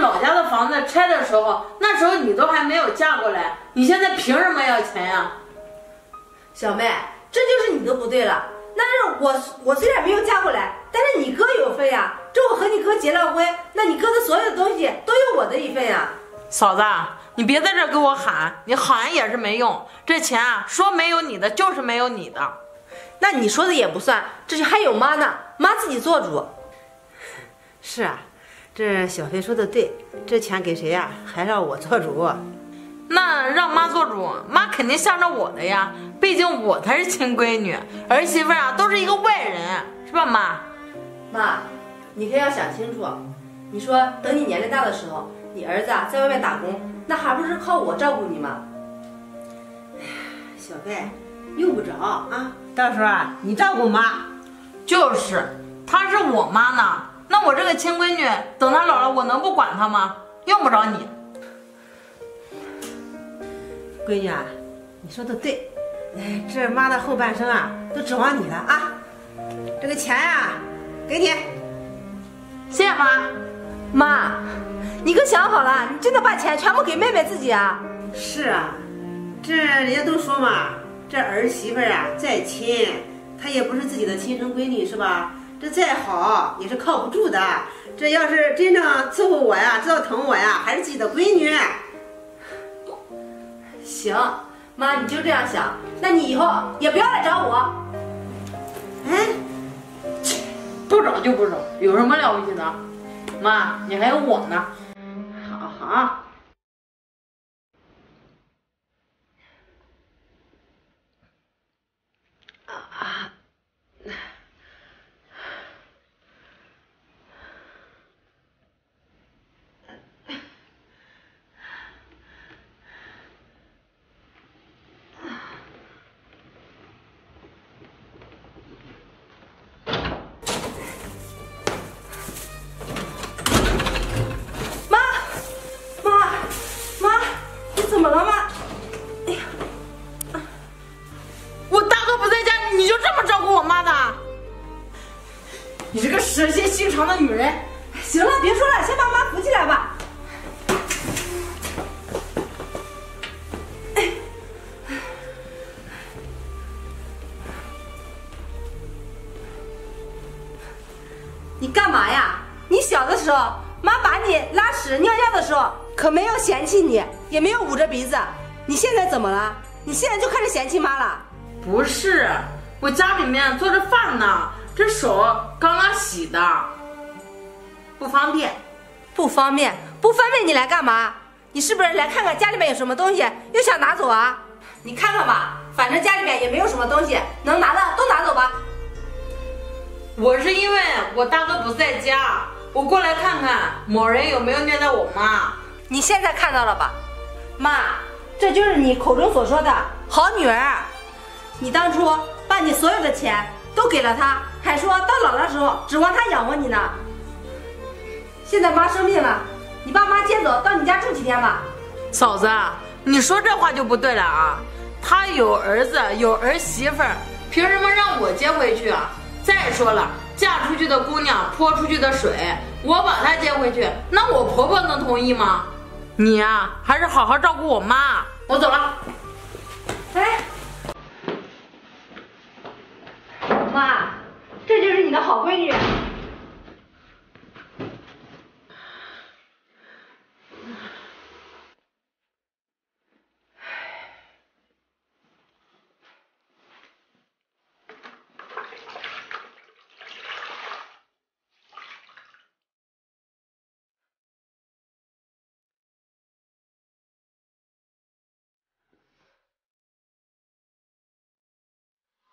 老家的房子拆的时候，那时候你都还没有嫁过来，你现在凭什么要钱呀？小妹，这就是你的不对了。那是我，我虽然没有嫁过来，但是你哥有份呀。这我和你哥结了婚，那你哥的所有的东西都有我的一份呀。嫂子，你别在这给我喊，你喊也是没用。这钱啊，说没有你的就是没有你的。那你说的也不算，这是还有妈呢，妈自己做主。是啊，这小飞说的对，这钱给谁呀？还让我做主。那让妈做主，妈肯定向着我的呀，毕竟我才是亲闺女，儿媳妇啊都是一个外人，是吧妈？妈，你可要想清楚，你说等你年龄大的时候，你儿子啊在外面打工，那还不是靠我照顾你吗？小飞，用不着啊，到时候啊你照顾妈。就是，她是我妈呢，我这个亲闺女，等她老了，我能不管她吗？用不着你。闺女啊，你说的对，哎，这妈的后半生啊，都指望你了啊！这个钱呀，给你，谢谢妈。妈，你可想好了，你真的把钱全部给妹妹自己啊？是啊，这人家都说嘛，这儿媳妇啊再亲，她也不是自己的亲生闺女是吧？这再好也是靠不住的。这要是真正伺候我呀，知道疼我呀，还是自己的闺女。行，妈，你就这样想，那你以后也不要来找我。哎，不找就不找，有什么了不起的？妈，你还有我呢。好好。蛇蝎心肠的女人，行了，别说了，先把妈扶起来吧。你干嘛呀？你小的时候，妈把你拉屎尿尿的时候，可没有嫌弃你，也没有捂着鼻子。你现在怎么了？你现在就开始嫌弃妈了？不是，我家里面做着饭呢。这手刚刚洗的，不方便，不方便，不方便，你来干嘛？你是不是来看看家里面有什么东西，又想拿走啊？你看看吧，反正家里面也没有什么东西，能拿的都拿走吧。我是因为我大哥不在家，我过来看看某人有没有虐待我妈。你现在看到了吧，妈，这就是你口中所说的好女儿。你当初把你所有的钱都给了他。还说到老的时候指望他养活你呢。现在妈生病了，你把妈接走到你家住几天吧。嫂子，你说这话就不对了啊！他有儿子有儿媳妇，凭什么让我接回去啊？再说了，嫁出去的姑娘泼出去的水，我把她接回去，那我婆婆能同意吗？你呀，还是好好照顾我妈。我走了。哎，妈。这就是你的好闺女，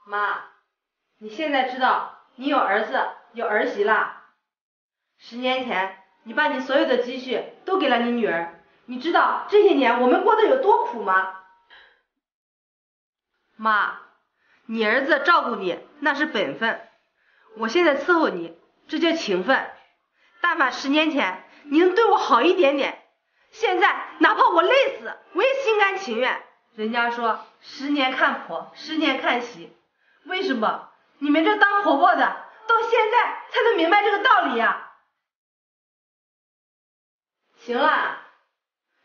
妈，你现在知道。你有儿子，有儿媳了。十年前，你把你所有的积蓄都给了你女儿，你知道这些年我们过得有多苦吗？妈，你儿子照顾你那是本分，我现在伺候你这叫情分。但凡十年前你能对我好一点点，现在哪怕我累死，我也心甘情愿。人家说十年看婆，十年看媳，为什么？你们这当婆婆的，到现在才能明白这个道理呀！行了，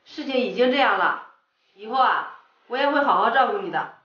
事情已经这样了，以后啊，我也会好好照顾你的。